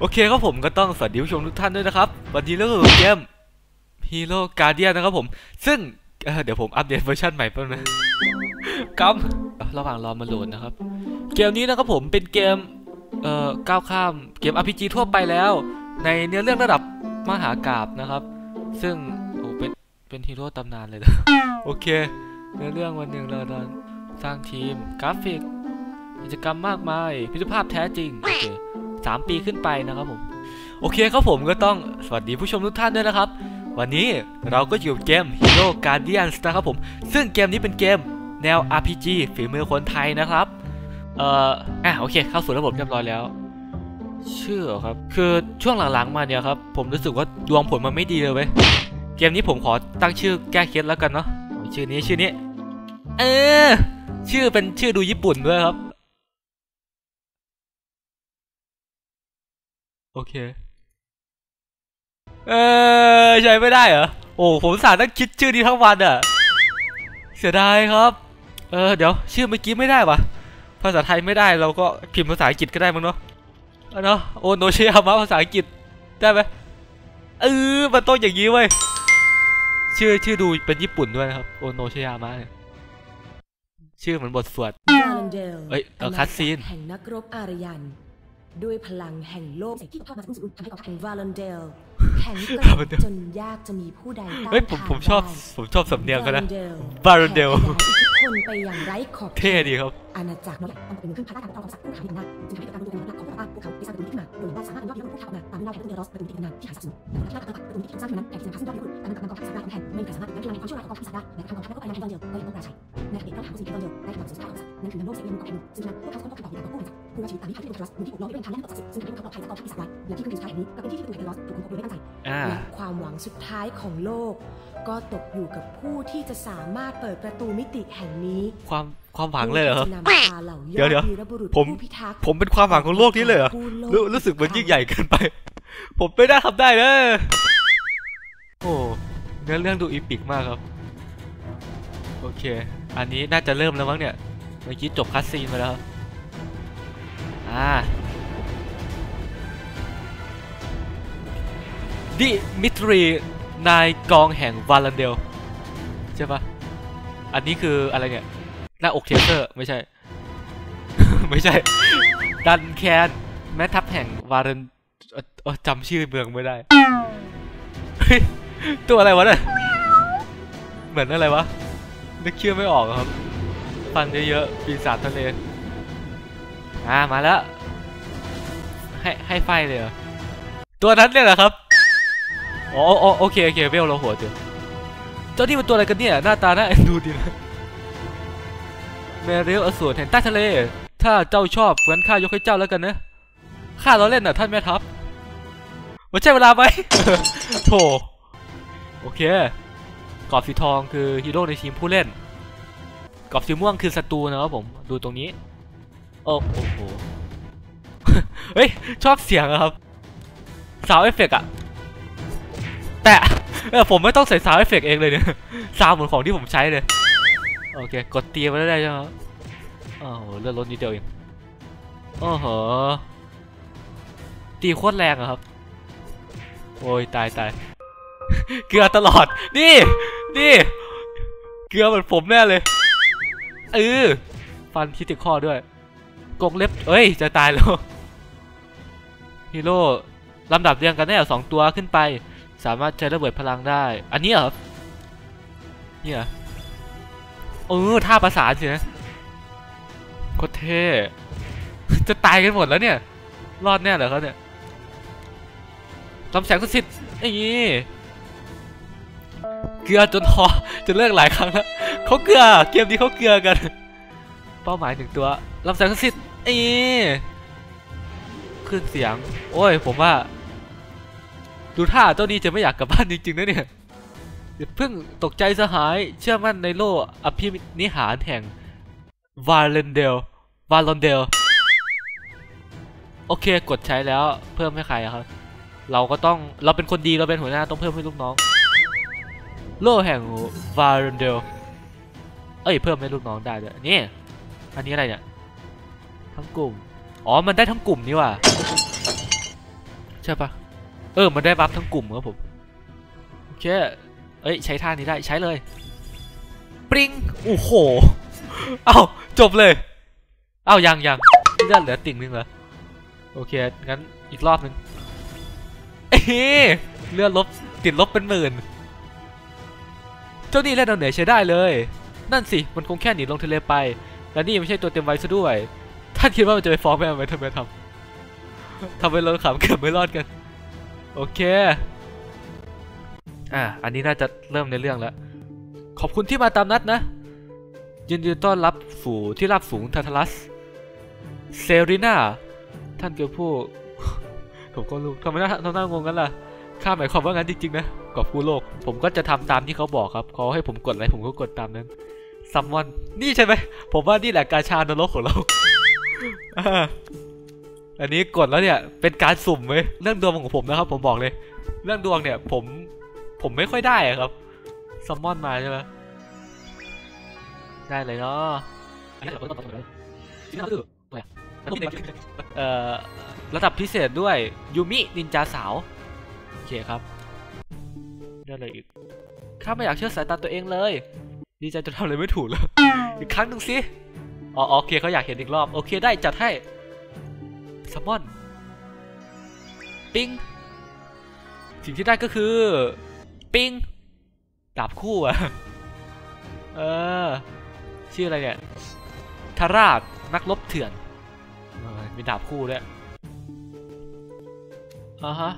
โอเคครับผมก็ต้องสวัสดีผู้ชมทุกท่านด้วยนะครับ วันนี้เรื่องเกม Hero Guardian นะครับผม ซึ่งเเดี๋ยวผมอัปเดตเวอร์ชันใหม่แป๊บนึงกำระหว่างรอมาโหลดนะครับ เกมนี้นะครับผมเป็นเกมเอ่อก้าวข้ามเกม RPG ทั่วไปแล้ว ในเนื้อเรื่องระดับมหากาพย์นะครับ ซึ่งโอ้เป็นเป็นฮีโร่ตำนานเลยนะโอเคเนื้อเรื่องวันหนึ่งเราสร้างทีมกราฟิกกิจกรรมมากมายพิพิภาพแท้จริงโอเค สามปีขึ้นไปนะครับผม โอเคครับผมก็ต้องสวัสดีผู้ชมทุกท่านด้วยนะครับ วันนี้เราก็อยู่กับเกม Hero Guardians นะครับผม ซึ่งเกมนี้เป็นเกมแนว RPG ฝีมือคนไทยนะครับ เอ่ออะโอเค เข้าสู่ระบบเรียบร้อยแล้วเชื่อเหรอครับ คือช่วงหลังๆมาเนี่ยครับ ผมรู้สึกว่าดวงผลมันไม่ดีเลยเว้ย เกมนี้ผมขอตั้งชื่อแก้เคล็ดแล้วกันเนาะชื่อนี้ชื่อนี้ เออ ชื่อเป็นชื่อดูญี่ปุ่นด้วยครับ โอ เค เออใช้ไม่ได้เหรอ โอ้ผมสาตั้งคิดชื่อนี้ทั้งวันอะเสียดายครับ เออเดี๋ยว ชื่อเมื่อกี้ไม่ได้ปะภาษาไทยไม่ได้เราก็พิมพ์ภาษาอังกฤษก็ได้มั้งเนาะเอาเนาะโอโนเชียมาภาษาอังกฤษได้ไหมเออมันต้องอย่างนี้เว้ยชื่อชื่อดูเป็นญี่ปุ่นด้วยนะครับโอโนเชียมาเนี่ยชื่อเหมือนบทสวดวาลันเดลเอ้ยเออคัสซีนแห่งนักรบอารยัน ด้วยพลังแห่งโลกที่เข้ามาสู่ทำให้กองทัพวาลันเดล แข็งแกร่ง Valendale จนยากจะมีผู้ใดต้านเฮ้ยผมทานผมชอบได้ผมชอบสำเนียงกันนะวา Valendale แผ่ขยายอิทธิพลไปอย่างไร้ขอบเท่ดีครับอาณาจักรนอกจากต้องเป็นขึ้นภายใต้การปกครองของศักดิ์ผู้ขาวที่หน้าจึงทำให้การรวมตัวของพวกเขาของพวกเขาได้สร้างประตูนี้ขึ้นมาโดยว่าสามารถเป็นยอดพิฆาตผู้ขาวออกมาตามเรื่องราวแห่งเดรอสประตูที่เป็นนานที่หายสาบสูญแต่ที่ประตูที่สร้างขึ้นนั้นแผ่นสร้างซึ่งยอดพิฆาตแต่มันกำลังกองทัพสร้างแผ่นไม่มีใครสามารถยับยั้งความชั่วร้ายของกองทัพสร้างได้แม้กระทั่งกองทัพก็ไปในทางเดียวก็ยังต้องการใช้ในขณะที่ต้องถามผู้สิ่งที่เดียวได้กำลังสุดท้ายของสัตว์นั่นคือนำโลกเสรีมุมของแผ่นซึ่งนั้นพวกเขาต้องการต่อเวลาของผู้เป็นสัตว์ผู้ว่าชีวิตตามที่เขาที่เป็นทรัสต์ที่ถูกล้อมด้วยเป็นทางแน่นต่อศักดิ์ศรีซึ่งทำให้เขาปลอดภัยจากกองทัพอิสราเอลและที่คือสุดท้ายแห่งนี้ก็เป็นที่ที่ประตูแห่งเดรอสถูกค้นพบโดยไม่ตั้งใจอ่าและความหวังสุดท้ายของโลก ก็ตกอยู่กับผู้ที่จะสามารถเปิดประตูมิติแห่งนี้ ความความหวังเลยเหรอครับผู้ที่จะนำพาเหล่ายอเดี๋ยวเดี๋ยววีรบุรุษผมผู้พิทักษ์ผมเป็นความหวังของโลกนี้เลยเหรอผู้โลกรู้รู้สึกเหมือนยิ่งใหญ่เกินไป ผมไม่ได้ทำได้เลยโอ้เนื้อเรื่องดู epic มากครับ โอเค อันนี้น่าจะเริ่มแล้วมั้งเนี่ย เมื่อกี้จบ cutscene มาแล้วครับอ่า ดิมิทรีนายกองแห่งวาลันเดลใช่ปะอันนี้คืออะไรเนี่ย หน้าอกเทเซอร์ไม่ใช่ ไม่ใช่ ดันแคนแม่ทัพแห่งวาเรนจำชื่อเมืองไม่ได้ ตัวอะไรวะเนี่ยเหมือนอะไรวะนึกชื่อไม่ออกครับ ฟันเยอะๆปีศาจทะเล อ่ามาแล้ว ให้ให้ไฟเลยเหรอตัวนั้นเนี่ยเหรอครับ อ๋ออ๋อโอเคโอเคเวลเราหัวเจอเจ้านี่มันตัวอะไรกันเนี่ย หน้าตาน่าเอ็นดูดีนะแมเรลอสูรแห่งใต้ทะเล ถ้าเจ้าชอบงั้นข้ายกให้เจ้าแล้วกันนะ ข้าล้อเล่นน่ะท่านแม่ทัพมันใช่เวลาไหมโถโอเค กรอบสีทองคือฮีโร่ในทีมผู้เล่น กรอบสีม่วงคือศัตรูนะครับผม ดูตรงนี้ โอ้โห เฮ้ย ชอบเสียงครับ sound effect อะ แต่เออผมไม่ต้องใส่ sound effect เองเลยเนี่ยซาวเหมือนของที่ผมใช้เลย โอเค กดเตียมาได้ใช่ไหมครับโอ้โหเลือดลดนิดเดียวเองโอ้โหตีโคตรแรงอะครับ โอ้ยตายตายเกลือตลอด นี่ นี่ เกลือเหมือนผมแน่เลย เออ ฟันคิดติดข้อด้วยกงเล็บ เอ้ย จะตายแล้ว ฮีโร่ลำดับเรียงกันได้สองตัวขึ้นไป สามารถใช้ระเบิดพลังได้ อันนี้เหรอ เนี่ยเหรอเออท่าประสานสินะโคตรเท่ จะตายกันหมดแล้วเนี่ย รอดแน่เหรอเขาเนี่ยลำแสงศักดิ์สิทธิ์ไอ้นี่เกลือจนทอจนเลิกหลายครั้งแล้วเขาเกลือ เกมนี้เขาเกลือกัน เป้าหมายหนึ่งตัวลำแสงศักดิ์สิทธิ์ไอ้นี่ขึ้นเสียง โอ้ย ผมว่า ดูท่าเจ้านี้จะไม่อยากกลับบ้านจริงๆนะเนี่ยเพิ่งตกใจสหาย เชื่อมั่นในโลกอภินิหารแห่งวาเลนเดลวาลอนเดลโอเคกดใช้แล้วเพิ่มให้ใครครับ เราก็ต้องเราเป็นคนดีเราเป็นหัวหน้าต้องเพิ่มให้ลูกน้อง โลกแห่งวาเลนเดลเอ้ยเพิ่มให้ลูกน้องได้ด้วยนี่อันนี้อะไรเนี่ยทั้งกลุ่มอ๋อมันได้ทั้งกลุ่มนี่ว่ะใช่ปะ เออ มันได้บัฟทั้งกลุ่มครับผมโอเคเอ้ย ใช้ท่านี้ได้ใช้เลย ปริงโอ้โห เอ้าจบเลย เอ้ายังยังเลือดเหลือติ่งนึงเหรอ โอเค งั้นอีกรอบนึงเอ้ยเลือดลบติดลบเป็นหมื่น เจ้านี่เล่นเอาเหนือใช้ได้เลย นั่นสิ มันคงแค่หนีลงทะเลไป และนี่ไม่ใช่ตัวเต็มไวัยซะด้วย ท่านคิดว่ามันจะไปฟ้องแม่ไหมทำไมทำทำให้เราขำเกือบไม่รอดกัน โอเค อะ อันนี้น่าจะเริ่มในเรื่องแล้ว ขอบคุณที่มาตามนัดนะ ยินดีต้อนรับฝูที่รับฝูงทาทารัส เซรีนาท่านคือผู้ ผมก็รู้ทำไมน่าทำหน้างงกันล่ะ ข้าหมายความว่างั้นจริงๆนะกอบผู้โลก ผมก็จะทำตามที่เขาบอกครับ เขาให้ผมกดอะไรผมก็กดตามนั้นซัมมอน นี่ใช่ไหม ผมว่านี่แหละกาชานรกของเรา อันนี้กดแล้วเนี่ยเป็นการสุ่มเว้ยเรื่องดวงของผมนะครับ ผมบอกเลย เรื่องดวงเนี่ย ผมผมไม่ค่อยได้อะครับซัมมอนมาใช่ไหมได้เลยเนาะเอ่อระดับพิเศษด้วยยูมินินจาสาวโอเคครับได้อะไรอีกข้าไม่อยากเชื่อสายตาตัวเองเลย ดีใจจนทำอะไรไม่ถูกเลยอีกครั้งหนึ่งสิอ๋อโอเคเขาอยากเห็นอีกรอบ โอเคได้จัดให้ ซัมมอนปิงสิ่งที่ได้ก็คือ ปิงดาบคู่อะเออ ชื่ออะไรเนี่ยทาราชนักรบเถื่อนออมีดาบคู่ด้วยอ่าฮะ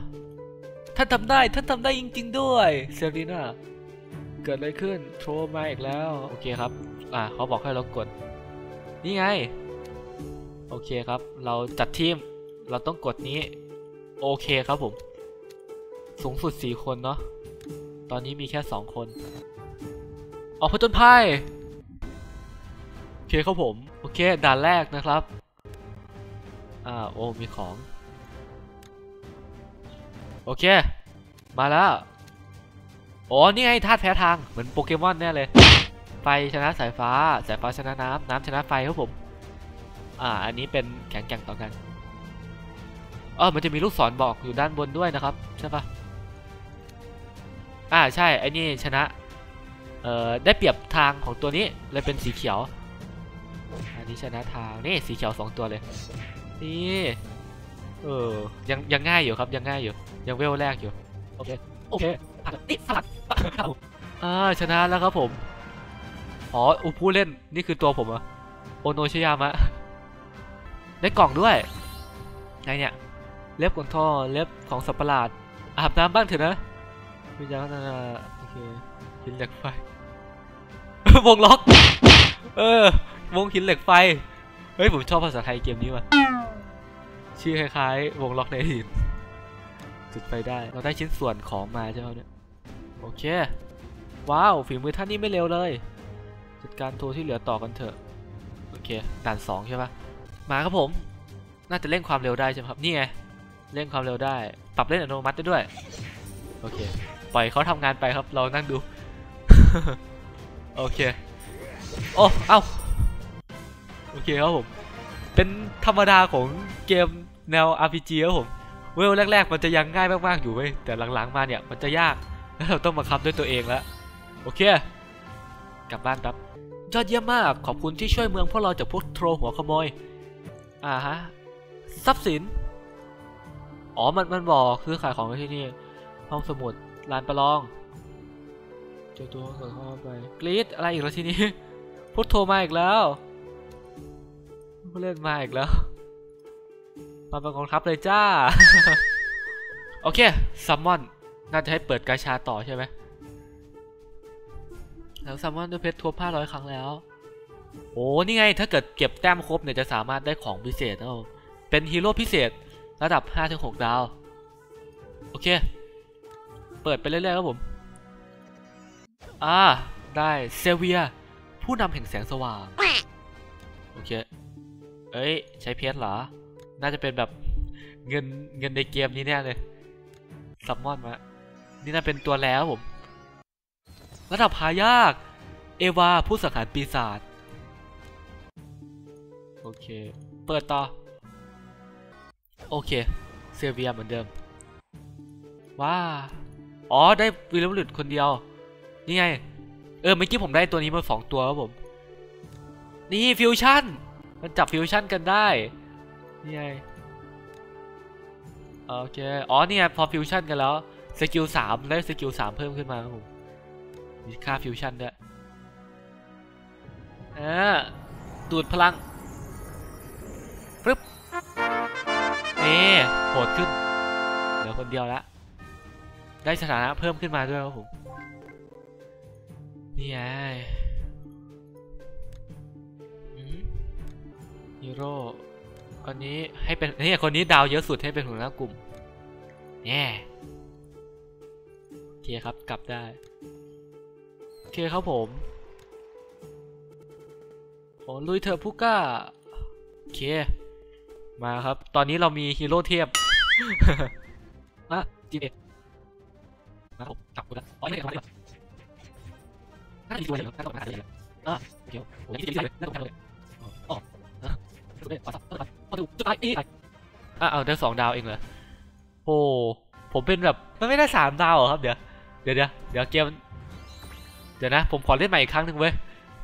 ท่านทำได้ท่านทำได้จริง ๆ ด้วยเซรีน่าเกิดอะไรขึ้นโทรมาอีกแล้ว โอเคครับ อ่าเขาบอกให้เรากด นี่ไง โอเคครับ เราจัดทีม เราต้องกดนี้ โอเคครับผม สูงสุด 4 คนเนาะ ตอนนี้มีแค่ 2 คน ออกผจญภัยโอเคครับผม โอเค ด่านแรกนะครับ อ่า โอ้ มีของ โอเค มาแล้ว อ๋อ นี่ไงธาตุแพ้ทาง เหมือนโปเกมอนแน่เลย ไฟชนะสายฟ้า สายฟ้าชนะน้ำ น้ำชนะไฟครับผม อ่า อันนี้เป็นแข็งแกร่งต่อกันเออมันจะมีลูกศรบอกอยู่ด้านบนด้วยนะครับ ใช่ปะอ่า ใช่ไอ้นี่ชนะ เอ่อ ได้เปรียบทางของตัวนี้เลยเป็นสีเขียว อันนี้ชนะทาง นี่สีเขียวสองตัวเลย นี่ เออ ยังยังง่ายอยู่ครับ ยังง่ายอยู่ ยังเวลแรกอยู่ โอเค โอเคติดสลัดอ่า ชนะแล้วครับผม อ๋อ อุผู้เล่น นี่คือตัวผมอะโอโนชยามะ ได้กล่องด้วยไงเนี่ยเล็บขนท่อเล็บของสัตว์ประหลาดอาบน้ำบ้างเถอะนะวิญญาณนาโอเคหินเหล็กไฟวงล็อก เออวงหินเหล็กไฟเฮ้ยผมชอบภาษาไทยเกมนี้ว่ะชื่อคล้ายๆ วงล็อกในหินจุดไฟได้เราได้ชิ้นส่วนของมาใช่ไหมเนี่ยโอเค ว้าวฝีมือท่านนี่ไม่เร็วเลย จัดการตัวที่เหลือต่อกันเถอะ โอเคด่านสองใช่ปะ มาครับผม น่าจะเร่งความเร็วได้ใช่ไหมครับ นี่ไง เร่งความเร็วได้ ปรับเล่นอัตโนมัติได้ด้วย โอเค ปล่อยเขาทำงานไปครับ เรานั่งดู โอเค โอ้ เอ้า โอเคครับผม เป็นธรรมดาของเกมแนว RPG ครับผม เวลแรก ๆ มันจะยังง่ายมากๆอยู่เว้ย แต่หลังๆมาเนี่ยมันจะยาก แล้วเราต้องบังคับด้วยตัวเองแล้ว โอเค กลับบ้านครับยอดเยี่ยมมาก ขอบคุณที่ช่วยเมืองพวกเราจากพวกโทรหัวขโมย อ่าฮะทรัพย์สิน อ๋อ มัน มันบอกคือขายของที่นี่ ห้องสมุด ร้านประลอง เจอตัวเกิดเข้าไป กรีดอะไรอีกแล้วทีนี้ พุทโทรมาอีกแล้ว เล่นมาอีกแล้ว มาเป็นกองทัพเลยจ้า โอเค ซัมมอน น่าจะให้เปิดกาชาต่อใช่ไหม แล้วซัมมอนด้วยเพชรทัวบ500 ครั้งแล้ว โอ้นี่ไงถ้าเกิดเก็บแต้มครบเนี่ยจะสามารถได้ของพิเศษแล้วเป็นฮีโร่พิเศษระดับ 5-6 ดาว โอเค เปิดไปเรื่อยๆครับผม อ่า ได้เซเวีย ผู้นำแห่งแสงสว่าง โอเค เอ้ย ใช้เพชรเหรอ น่าจะเป็นแบบเงินเงินในเกมนี้แน่เลยซัมมอนมา นี่น่าเป็นตัวแล้วผม ระดับหายาก เอวาผู้สังหารปีศาจ โอเค เปิดต่อ โอเค เซเวียเหมือนเดิม ว้า อ๋อ ได้วีรบุรุษคนเดียว นี่ไง เออ เมื่อกี้ผมได้ตัวนี้มาสองตัวครับผม นี่ฟิวชั่น มันจับฟิวชั่นกันได้ นี่ไง โอเค อ๋อเนี่ยพอฟิวชั่นกันแล้ว skill สามได้ skill สามเพิ่มขึ้นมาครับผม มีค่าฟิวชั่นด้วยอ่าดูดพลัง ปึ๊บนี่โหดขึ้น เหลือคนเดียวละ ได้สถานะเพิ่มขึ้นมาด้วยครับผม นี่ไงอืมฮีโร่คนนี้ให้เป็นนี่คนนี้ดาวเยอะสุดให้เป็นหัวหน้ากลุ่มแน่โอเคครับกลับได้ โอเคครับผมโอ้ลุยเถอะผู้กล้าโอเค มาครับ ตอนนี้เรามีฮีโร่เทียบอะจีเอนะผมจับกูแล้วอ๋อไม่ได้ทำอะไรน่าจะมีตัวเหรอน่าจะต้องหาอะไรเหรออะโอเคผมยังไม่ได้เลยน่าจะต้องหาเลยอ๋ออ๋ออะดูได้ขอสับขอขอดูจุดไอ้ไอ้อะเอาได้สองดาวเองเหรอโอ้ผมเป็นแบบมันไม่ได้สามดาวเหรอครับเดี๋ยวเดี๋ยวเดี๋ยวเดี๋ยวเกมเดี๋ยวนะผมขอเล่นใหม่อีกครั้งหนึ่งเว้ย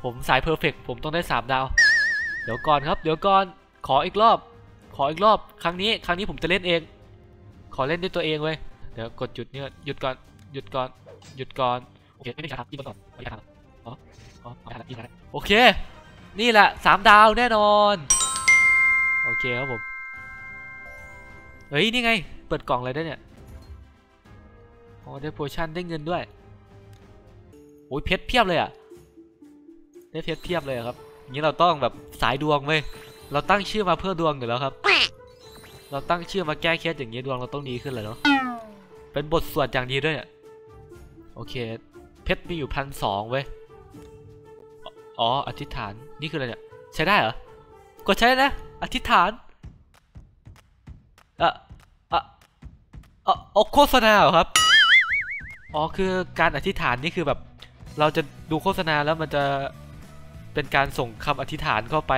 ผมสายเพอร์เฟกผมต้องได้สามดาว เดี๋ยวก่อนครับ เดี๋ยวก่อนขออีกรอบ ออีกรอบ ครั้งนี้ ครั้งนี้ผมจะเล่นเอง ขอเล่นด้วยตัวเองเว้ย เดี๋ยวกดหยุดเนี่ยหยุดก่อน หยุดก่อน หยุดก่อน โอเค ไม่ได้ครับยิงก่อนไม่ได้ครับอ๋ออ๋อไม่ได้ครับยิงนะโอเค นี่แหละสามดาวแน่นอน โอเคครับผม เฮ้ย นี่ไง เปิดกล่องอะไรได้เนี่ยอ๋อได้โพชั่นได้เงินด้วย โอ้ยเพชรเพียบเลยอะ ได้เพชรเพียบเลยครับงี้เราต้องแบบสายดวงเว้ย เราตั้งชื่อมาเพื่อดวงอยู่แล้วครับ เราตั้งชื่อมาแก้เคล็ดอย่างนี้ดวงเราต้องดีขึ้นเลยเนาะ เป็นบทสวดอย่างดีด้วยเนี่ยโอเค เพชรมีอยู่พันสองเว้ย อ๋อ อธิษฐาน นี่คืออะไรเนี่ย ใช้ได้เหรอ กดใช้นะ อธิษฐานอะอะอะอโฆษณาเหรอครับ อ๋อ คือการอธิษฐานนี่คือแบบ เราจะดูโฆษณาแล้วมันจะเป็นการส่งคำอธิษฐานเข้าไป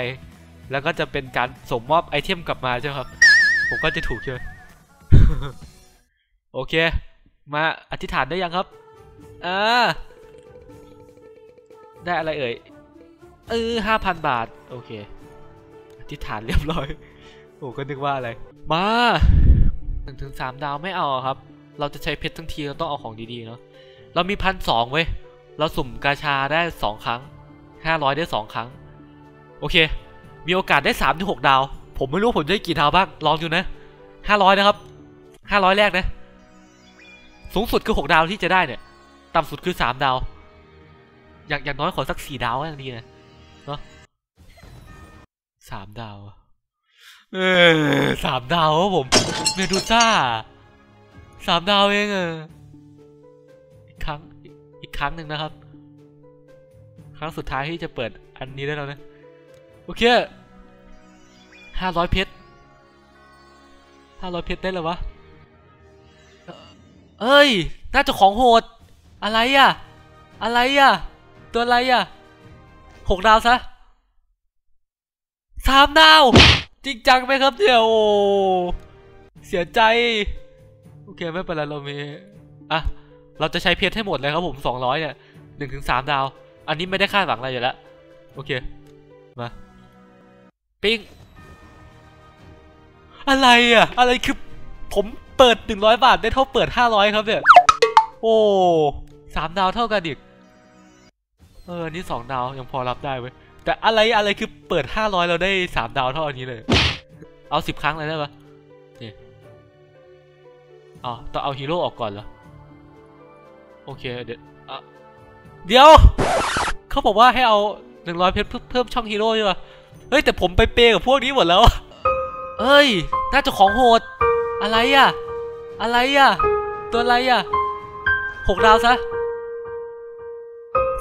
แล้วก็จะเป็นการส่งมอบไอเทมกลับมาใช่ไหมครับ ผมก็จะถูกใช่ไหมโอเค มาอธิษฐานได้ยังครับอ่าได้อะไรเอ่ยเออห้าพันบาท โอเค อธิษฐานเรียบร้อย โอ้ก็นึกว่าอะไร มาหนึ่งถึงสามดาวไม่เอาครับ เราจะใช้เพชรทั้งทีเราต้องเอาของดีๆเนาะ เรามีพันสองเว้ย เราสุ่มกาชาได้สองครั้งห้าร้อยได้สองครั้ง โอเค มีโอกาสได้สามถึงหกดาว ผมไม่รู้ผมจะได้กี่ดาวบ้าง ลองดูนะห้าร้อยนะครับห้าร้อยแรกนะ สูงสุดคือหกดาวที่จะได้เนี่ย ต่ำสุดคือสามดาว อย่างอย่างน้อยขอสักสี่ดาวก็ยังดีนะเนาะสามดาว เออสามดาวครับผม เมดูซ่าสามดาวเองเอออีกครั้งอีกครั้งหนึ่งนะครับ ครั้งสุดท้ายที่จะเปิดอันนี้ได้แล้วนะ เคห้าร้อยเพชรห้าร้อยเพชรได้เลยวะ เอ้ย น่าจะของโหด อะไรอะ อะไรอะ ตัวอะไรอะหกดาวซะสามดาว จริงจังไหมครับเนี่ยโอ้เสียใจ โอเค ไม่เป็นไรเรามีอะเราจะใช้เพชรให้หมดเลยครับผมสองร้อยเนี่ยหนึ่งถึงสามดาว อันนี้ไม่ได้คาดหวังอะไรอยู่แล้ว โอเค มา ปิ้ง อะไรอะ อะไรคือผมเปิดหนึ่งร้อยบาทได้เท่าเปิดห้าร้อยครับเนี่ย โอ้สามดาวเท่ากันอีก เออ นี่สองดาวยังพอรับได้เว้ย แต่อะไรอะไรคือเปิดห้าร้อยเราได้สามดาวเท่าอันนี้เลย เอาสิบครั้งเลยได้ปะนี่อ๋อต้องเอาฮีโร่ออกก่อนเหรอ โอเค เดี๋ยวเดี๋ยว เขาบอกว่าให้เอาหนึ่งร้อยเพชรเพิ่มเพิ่มช่องฮีโร่ใช่ปะ เฮ้ยแต่ผมไปเปย์กับพวกนี้หมดแล้วเอ้ย น่าจะของโหด อะไรอะ อะไรอะ ตัวอะไรอะหกดาวซะ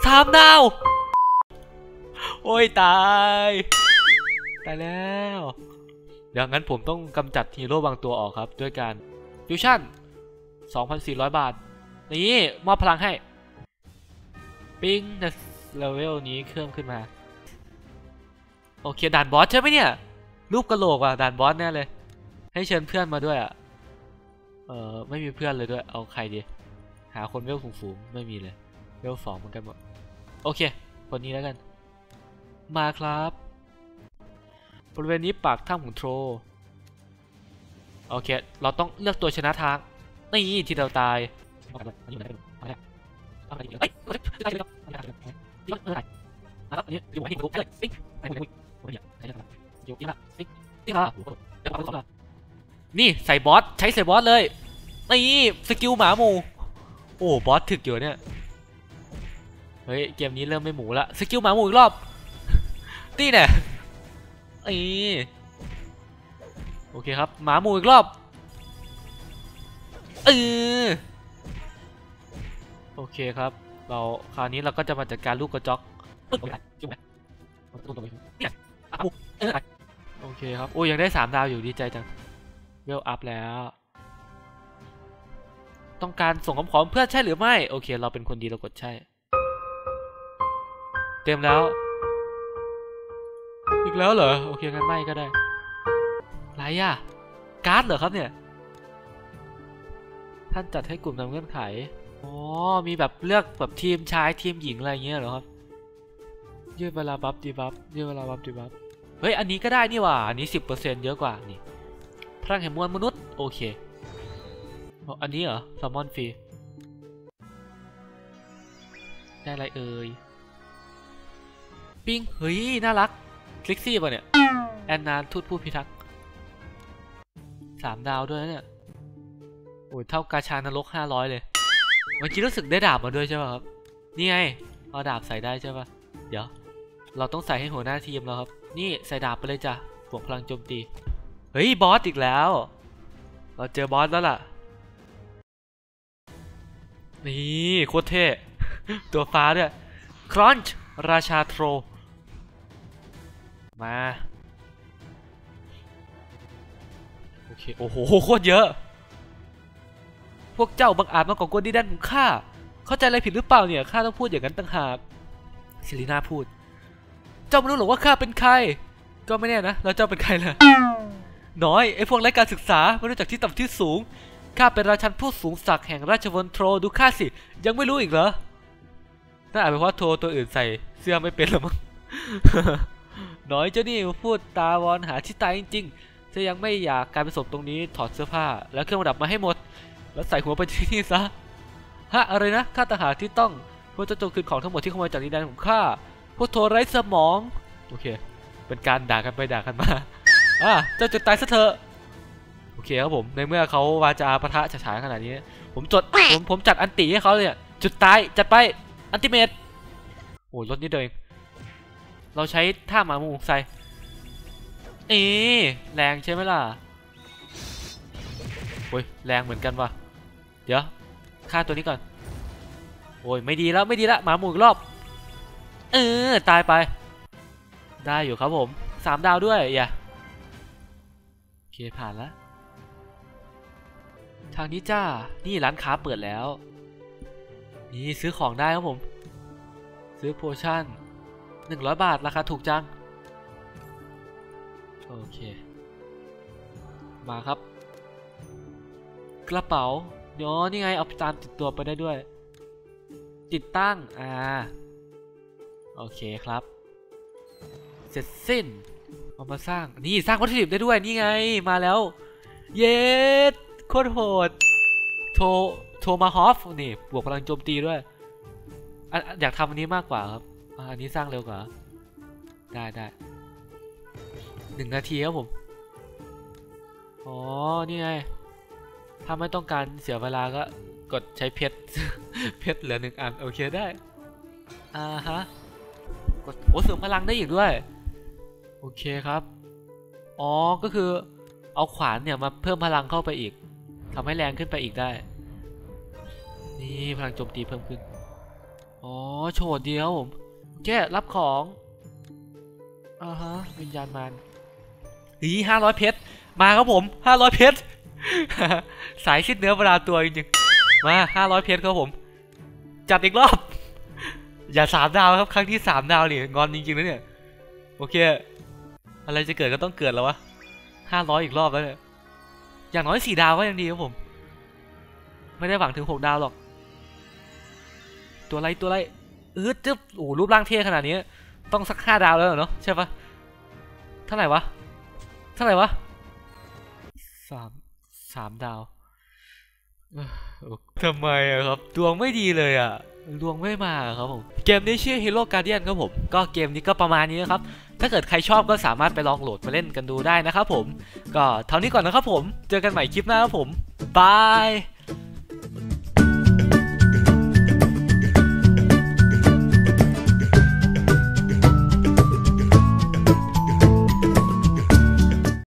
สามดาว โอ้ยตาย ตายแล้วอย่างนั้นผมต้องกำจัดฮีโร่บางตัวออกครับ ด้วยการฟิวชั่น 2,400 บาท นี่มอบพลังให้ ปิ้งเลเวลนี้เครื่องขึ้นมา โอเคด่านบอสใช่ไหมเนี่ย รูปกระโหลกอะด่านบอสแน่เลย ให้เชิญเพื่อนมาด้วยอะ เออไม่มีเพื่อนเลยด้วย เอาใครดี หาคนเวลสูงๆไม่มีเลย เวลสองเหมือนกันหมด โอเค คนนี้แล้วกัน มาครับ บริเวณนี้ปากถ้ำของโทร โอเค เราต้องเลือกตัวชนะทาง นี่ที่เราตายเอาไปเลยอั นนี้อยู่ไหนเอยาไปเลยเอ้ยเอาไปเลยตายเลยครับเอาไปเลยเอาไปเลยเอาไปเลยเอาไปเลยอยู่ไหนที่ผมเลยปิ๊งไปหมดเดเลยใช่ไหมอยู่ที่ละปิ๊งละโอ้โหเดี๋ยวเอาไปก่อนนี่ใส่บอสใช้ใส่บอสเลยนี่สกิลหมาหมูโอ้บอสถึกอยู่เนี่ยเฮ้ยเกมนี้เริ่มไม่หมูละสกิลหมาหมูอีกรอบตีเนี่ยนี่โอเคครับหมาหมูอีกรอบเออโอเคครับ เราคราวนี้เราก็จะมาจัดการลูกกระจอกปึ๊บโอเคจุ๊บไหม โอเคครับโอ้ยยังได้สามดาวอยู่ดีใจจังเวลอัพแล้ว ต้องการส่งคำขอเพื่อนใช่หรือไม่ โอเค เราเป็นคนดีเรากดใช่ เต็มแล้ว อีกแล้วเหรอ โอเคงั้นไม่ก็ได้ไรอะการ์ดเหรอครับเนี่ย ท่านจัดให้กลุ่มตามเงื่อนไขอ๋อมีแบบเลือกแบบทีมชายทีมหญิงอะไรเงี้ยเหรอครับยืดเวลาบัฟดีบัฟยืดเวลาบัฟดีบัฟ เฮ้ย อันนี้ก็ได้นี่ว่าอันนี้สิบเปอร์เซ็นต์เยอะกว่านี่พลังแห่งมวลมนุษย์ โอเค อันนี้เหรอแซลมอนฟรี ได้อะไรเอ่ย ปิงเฮ้ย น่ารัก คลิกซี่ป่ะเนี่ย แอนนาทูตผู้พิทักษ์สามดาวด้วยเนี่ย โอ้ย เท่ากาชานรกห้าร้อยเลยเมื่อกี้รู้สึกได้ดาบมาด้วยใช่ป่ะครับ นี่ไง เอาดาบใส่ได้ใช่ป่ะ เดี๋ยว เราต้องใส่ให้หัวหน้าทีมแล้วครับ นี่ใส่ดาบไปเลยจ้ะบวกพลังโจมตี เฮ้ย บอสอีกแล้ว เราเจอบอสแล้วล่ะ นี่โคตรเท่ ตัวฟ้าด้วยครอนช์ราชาโทร มา โอเค โอ้โห โคตรเยอะ พวกเจ้าบังอาจมาก่อกวนดินแดนของข้า เข้าใจอะไรผิดหรือเปล่าเนี่ย ข้าต้องพูดอย่างนั้นต่างหากซิลิน่าพูด เจ้าไม่รู้หรอกว่าข้าเป็นใคร ก็ไม่แน่นะ แล้วเจ้าเป็นใครล่ะ น้อยไอ้พวกไร้การศึกษาไม่รู้จักที่ต่ำที่สูง ข้าเป็นราชันผู้สูงศักดิ์แห่งราชวงศ์โทรดูข้าสิ ยังไม่รู้อีกเหรอ น่าอาจเป็นเพราโทรตัวอื่นใส่เสื้อไม่เป็นหรอมั้ง น้อยเจ้านี่พูดตาวอนหาที่ตายจริงๆ จะยังไม่อยากกายเป็นศพตรงนี้ถอดเสื้อผ้า แล้วเครื่องประดับมาให้หมด แล้วใส่หัวไปที่นี่ซะ ฮะอะไรนะข้าต่างหากที่ต้องเพื่อจะจงคืนของทั้งหมดที่ขโมยจากดินแดนของข้า วกโทรไร้สมอง โอเค เป็นการด่ากันไปด่ากันมาอะเจ้าจะตายซะเถอะโอเคครับผมในเมื่อเขาวาจาปะทะฉะฉานขนาดนี้ ผมจดผมผมจัดอันติให้เขาเลยจุดตายจัดไปอันติเมตโอ้ยลดนิดเดียเราใช้ท่าหมาหมูใส่เอ๊แรงใช่ไหมล่ะโอ้ยแรงเหมือนกันว่ะเดี๋ยวฆ่าตัวนี้ก่อนโอ้ยไม่ดีแล้วไม่ดีล้วหมาหมูอีกรอบ เออ ตายไป ได้อยู่ครับผมสามดาวด้วยอย่าโอเคผ่านแล้วทางนี้จ้า นี่ร้านค้าเปิดแล้ว นี่ซื้อของได้ครับผม ซื้อโพชั่น100บาท ราคาถูกจัง โอเค มาครับ กระเป๋าเดี๋ยวนี่ไง เอาตามติดตัวไปได้ด้วย ติดตั้ง อ่า โอเคครับ เสร็จสิ้นเอามาสร้างนี่สร้างวัตถุดิบได้ด้วยนี่ไงมาแล้ว เย็ดโคตรโหดโทโทมาฮอฟนี่บวกพลังโจมตีด้วยออยากทำอันนี้มากกว่าครับอันนี้สร้างเร็วกว่าได้ได้หนึ่งนาทีครับผมอ๋อนี่ไงถ้าไม่ต้องการเสียเวลาก็กดใช้เพชร เพชรเหลือหนึ่งอัน โอเคได้ อ่าฮะ ดโอ้เสริมพลังได้อีกด้วย โอเคครับ อ๋อ ก็คือ เอาขวานเนี่ยมาเพิ่มพลังเข้าไปอีกทำให้แรงขึ้นไปอีกได้ นี่พลังโจมตีเพิ่มขึ้น อ๋อ โฉดเดียวผมแกรับของอ่าฮะวิญญาณมันอีห้าร้อยเพชร มาครับผมห้าร้อยเพชร สายสิ้นเนื้อเวลาตัวจริงๆมาห้าร้อยเพชรครับผม จัดอีกรอบ อย่าสามดาวครับครั้งที่สามดาวนี่งอนจริงๆนะเนี่ยโอเค อะไรจะเกิดก็ต้องเกิดแล้ววะห้าร้อยอีกรอบแล้วเนี่ยอย่างน้อยสี่ดาวก็ยังดีครับผม ไม่ได้หวังถึงหกดาวหรอก ตัวไรตัวไรอืดจึ๊บโอ้รูปร่างเท่ขนาดนี้ ต้องสักห้าดาวแล้วเหรอเนาะใช่ปะเท่าไหร่วะเท่าไหร่วะสามสามดาวทำไมอะครับดวงไม่ดีเลยอะ ดวงไม่มาครับผม เกมนี้ชื่อ Hero Guardian ครับผม ก็เกมนี้ก็ประมาณนี้นะครับ ถ้าเกิดใครชอบก็สามารถไปลองโหลดมาเล่นกันดูได้นะครับผม ก็เท่านี้ก่อนนะครับผม เจอกันใหม่คลิปหน้าครับผมบาย